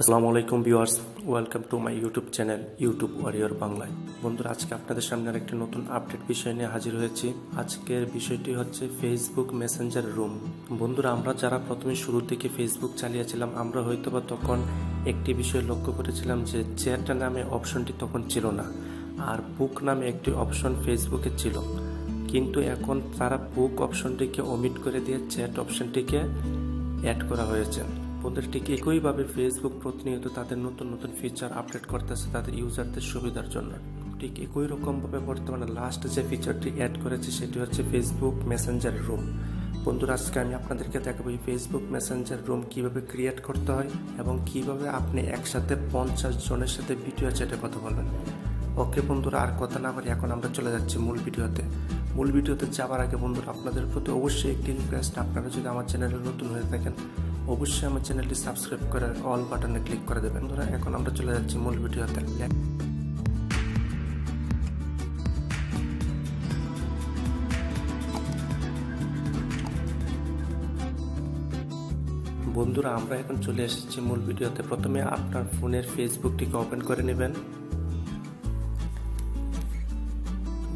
আসসালামু আলাইকুম viewers, welcome to my YouTube channel, YouTube warrior বাংলায়। বন্ধুরা, আজকে আপনাদের সামনে আরেকটি নতুন আপডেট বিষয় নিয়ে হাজির হয়েছি। আজকের বিষয়টি হচ্ছে ফেসবুক মেসেঞ্জার রুম বন্ধুরা, আমরা যারা প্রথমে শুরুর দিকে ফেসবুক চালিয়েছিলাম, আমরা হয়তো বা তখন একটি বিষয় লক্ষ্য করেছিলাম যে চ্যাট নামে অপশনটি তখন ছিল না, আর বুক নামে একটি অপশন ফেসবুকে ছিল। কিন্তু এখন তারা বুক অপশনটিকে ওমিট করে দিয়ে চ্যাট অপশনটিকে অ্যাড করা হয়েছে। ওদের ঠিক একইভাবে ফেসবুক প্রতিনিয়ত তাদের নতুন নতুন ফিচার আপডেট করতেছে তাদের ইউজারদের সুবিধার জন্য? ঠিক একই রকমভাবে বর্তমানে লাস্ট যে ফিচারটি অ্যাড করেছে সেটি হচ্ছে ফেসবুক মেসেঞ্জার রুম বন্ধুরা, আজকে আমি আপনাদেরকে দেখাবো এই ফেসবুক মেসেঞ্জার রুম কীভাবে ক্রিয়েট করতে হয় এবং কীভাবে আপনি একসাথে পঞ্চাশ জনের সাথে ভিডিও চ্যাটে কথা বলবেন। ওকে বন্ধুরা, আর কথা না বলি এখন আমরা চলে যাচ্ছি মূল ভিডিওতে। মূল ভিডিওতে যাওয়ার আগে বন্ধুরা, আপনাদের প্রতি অবশ্যই একটি রিকোয়েস্ট আপনারা যদি আমার চ্যানেলে নতুন হয়ে থাকেন অবশ্যই আমার চ্যানেলটি সাবস্ক্রাইব করে অল বাটনে ক্লিক করে দেবেন। বন্ধুরা এখন আমরা চলে যাচ্ছি মূল ভিডিওতে। বন্ধুরা, আমরা এখন চলে এসেছি মূল ভিডিওতে। প্রথমে আপনার ফোনের ফেসবুকটিকে ওপেন করে নেবেন।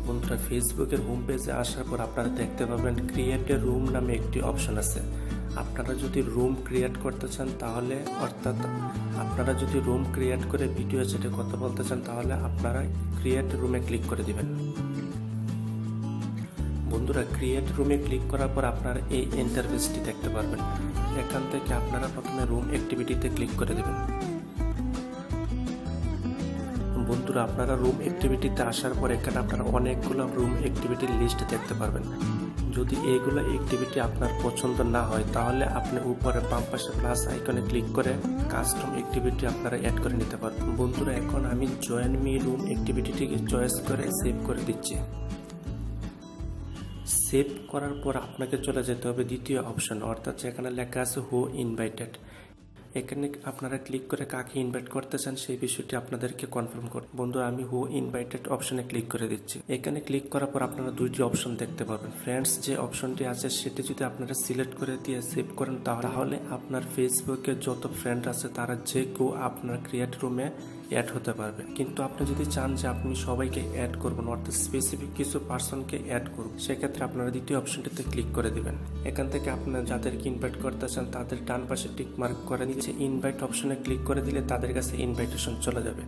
বন্ধুরা, ফেসবুকের হোম পেজে আসার পর আপনারা দেখতে পাবেন ক্রিয়েট এ রুম নামে একটি অপশন আছে। আপনারা যদি রুম ক্রিয়েট করতে চান, তাহলে অর্থাৎ আপনারা যদি রুম ক্রিয়েট করে ভিডিও চ্যাটে কথা বলতে চান, তাহলে আপনারা ক্রিয়েট রুমে ক্লিক করে দিবেন। বন্ধুরা, ক্রিয়েট রুমে ক্লিক করার পর আপনারা এই ইন্টারফেসটি দেখতে পারবেন। এখান থেকে আপনারা প্রথমে রুম অ্যাক্টিভিটিতে ক্লিক করে দেবেন। বন্ধুরা, আপনারা রুম অ্যাক্টিভিটিতে আসার পর এখানে আপনারা অনেকগুলো রুম অ্যাক্টিভিটির লিস্ট দেখতে পারবেন। যদি এইগুলো অ্যাক্টিভিটি আপনার পছন্দ না হয়, তাহলে আপনি উপরে বাম পাশে প্লাস আইকনে ক্লিক করে কাস্টম অ্যাক্টিভিটি আপনারা অ্যাড করে নিতে পারবেন। বন্ধুরা, এখন আমি জয়েন মি রুম অ্যাক্টিভিটিটিকে চয়েস করে সেভ করে দিচ্ছি। সেভ করার পর আপনাকে চলে যেতে হবে দ্বিতীয় অপশন অর্থাৎ যেখানে লেখা আছে হু ইনভাইটেড এখানে আপনারা ক্লিক করে কাকে ইনভাইট করতে চান সেই বিষয়টি আপনাদেরকে কনফার্ম করুন বন্ধু আমি হু ইনভাইটেড অপশনে ক্লিক করে দিচ্ছি। এখানে ক্লিক করার পর আপনারা দুইটি অপশন দেখতে পাবেন। ফ্রেন্ডস যে অপশনটি আছে সেটি যদি আপনারা সিলেক্ট করে দিয়ে সেভ করেন, তাহলে আপনার ফেসবুকে যত ফ্রেন্ড আছে, তারা যে কেউ আপনার ক্রিয়েট রুমে অ্যাড হতে পারবে। কিন্তু আপনি যদি চান যে আপনি সবাইকে অ্যাড করবেন, অর্থাৎ স্পেসিফিক কিছু পার্সনকে অ্যাড করুন, সেক্ষেত্রে আপনারা দ্বিতীয় অপশনটিতে ক্লিক করে দিবেন। এখান থেকে আপনার যাদেরকে ইনভাইট করতে চান, তাদের ডান পাশে টিক মার্ক করে নিচে ইনভাইট অপশনে ক্লিক করে দিলে তাদের কাছে ইনভাইটেশন চলে যাবে।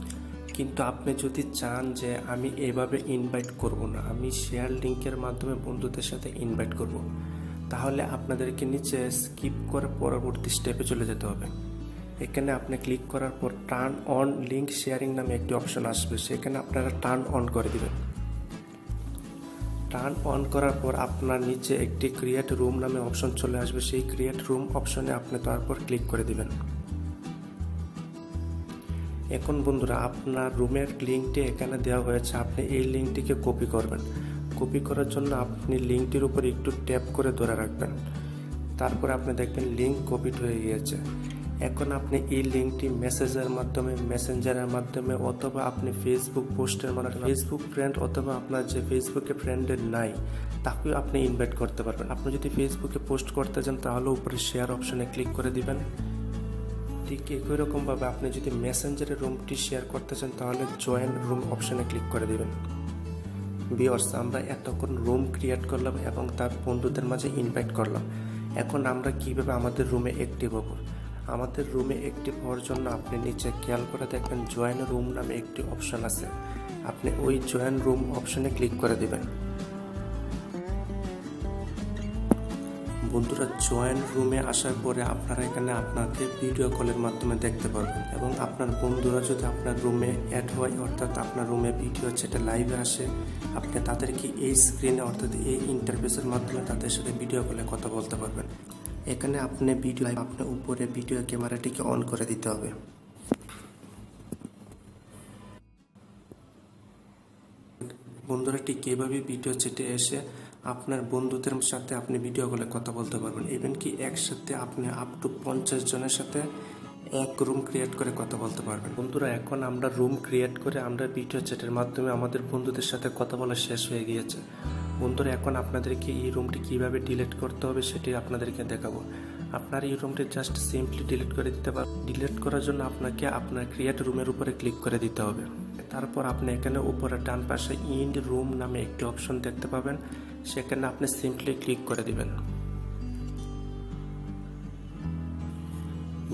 কিন্তু আপনি যদি চান যে আমি এভাবে ইনভাইট করব না, আমি শেয়ার লিঙ্কের মাধ্যমে বন্ধুদের সাথে ইনভাইট করব, তাহলে আপনাদেরকে নিচে স্কিপ করে পরবর্তী স্টেপে চলে যেতে হবে। এখানে আপনি ক্লিক করার পর টার্ন অন লিঙ্ক শেয়ারিং নামে একটি অপশন আসবে, সেখানে আপনারা টার্ন অন করে দিবেন। টার্ন অন করার পর আপনার নিচে একটি ক্রিয়েট রুম নামে অপশন চলে আসবে, সেই ক্রিয়েট রুম অপশনে আপনি তারপর ক্লিক করে দিবেন। এখন বন্ধুরা, আপনার রুমের লিঙ্কটি এখানে দেওয়া হয়েছে, আপনি এই লিঙ্কটিকে কপি করবেন। কপি করার জন্য আপনি লিঙ্কটির উপর একটু ট্যাপ করে ধরে রাখবেন। তারপরে আপনি দেখবেন লিঙ্ক কপিড হয়ে গিয়েছে। এখন আপনি এই লিঙ্কটি মেসেজের মাধ্যমে, মেসেঞ্জারের মাধ্যমে অথবা আপনি ফেসবুক পোস্টের মাধ্যমে ফেসবুক ফ্রেন্ড অথবা আপনার যে ফেসবুকে ফ্রেন্ডের নাই, তাকেও আপনি ইনভাইট করতে পারবেন। আপনি যদি ফেসবুকে পোস্ট করতে চান তাহলে উপরে শেয়ার অপশনে ক্লিক করে দিবেন। ঠিক একই রকমভাবে আপনি যদি মেসেঞ্জারের রুমটি শেয়ার করতে চান, তাহলে জয়েন রুম অপশনে ক্লিক করে দিবেন। বিয়র্স আমরা এতক্ষণ রুম ক্রিয়েট করলাম এবং তার বন্ধুদের মাঝে ইনভাইট করলাম। এখন আমরা কীভাবে আমাদের রুমে অ্যাক্টিভ হব? আমাদের রুমে অ্যাক্টিভ হওয়ার জন্য আপনি নিচে খেয়াল করে দেখবেন জয়েন রুম নামে একটি অপশন আছে। আপনি ওই জয়েন রুম অপশনে ক্লিক করে দিবেন। বন্ধুরা, জয়েন রুমে আসার পরে আপনারা এখানে আপনাকে ভিডিও কলের মাধ্যমে দেখতে পারবেন এবং আপনার বন্ধুরা যদি আপনার রুমে অ্যাড হয়, অর্থাৎ আপনার রুমে ভিডিও যেটা লাইভে আসে, আপনি তাদেরকে এই স্ক্রিনে, অর্থাৎ এই ইন্টারফেসের মাধ্যমে তাদের সাথে ভিডিও কলে কথা বলতে পারবেন। এখানে আপনি ভিডিও আপনার উপরে ভিডিও ক্যামেরাটিকে অন করে দিতে হবে। বন্ধুরা, ঠিক এভাবে ভিডিও চেটে এসে আপনার বন্ধুদের সাথে আপনি ভিডিও কলে কথা বলতে পারবেন। ইভেন কি একসাথে আপনি আপ টু পঞ্চাশ জনের সাথে এক রুম ক্রিয়েট করে কথা বলতে পারবেন। বন্ধুরা, এখন আমরা রুম ক্রিয়েট করে আমরা ভিডিও চ্যাটের মাধ্যমে আমাদের বন্ধুদের সাথে কথা বলা শেষ হয়ে গিয়েছে। বন্ধুরা, এখন আপনাদেরকে এই রুমটি কীভাবে ডিলিট করতে হবে সেটি আপনাদেরকে দেখাবো। আপনার এই রুমটি জাস্ট সিম্পলি ডিলিট করে দিতে পারেন ডিলিট করার জন্য আপনাকে আপনার ক্রিয়েট রুমের উপরে ক্লিক করে দিতে হবে। তারপর আপনি এখানে উপরে ডান পাশে ইন্ড রুম নামে একটি অপশন দেখতে পাবেন। সেখানে আপনি সিম্পলি ক্লিক করে দিবেন।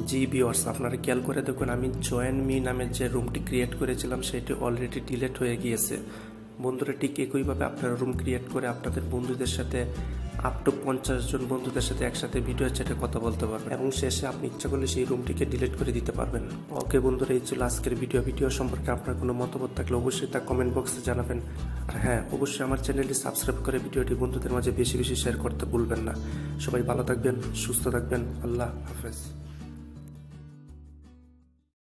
জি ভিওর্স আপনারা খেয়াল করে দেখুন, আমি জয়েন মি নামে যে রুমটি ক্রিয়েট করেছিলাম, সেটি অলরেডি ডিলেট হয়ে গিয়েছে। বন্ধুরা ঠিক একইভাবে আপনারা রুম ক্রিয়েট করে আপনাদের বন্ধুদের সাথে আপ টু পঞ্চাশ জন বন্ধুদের সাথে একসাথে ভিডিও চ্যাটে কথা বলতে পারবেন। এবং শেষে আপনি ইচ্ছা করলে সেই রুমটিকে ডিলিট করে দিতে পারবেন। ওকে বন্ধুরা, এই ছিল আজকের ভিডিও ভিডিও সম্পর্কে আপনার কোনো মতামত থাকলে অবশ্যই তা কমেন্ট বক্সে জানাবেন। আর হ্যাঁ অবশ্যই আমার চ্যানেলটি সাবস্ক্রাইব করে ভিডিওটি বন্ধুদের মাঝে বেশি বেশি শেয়ার করতে ভুলবেন না। সবাই ভালো থাকবেন, সুস্থ থাকবেন। আল্লাহ হাফেজ।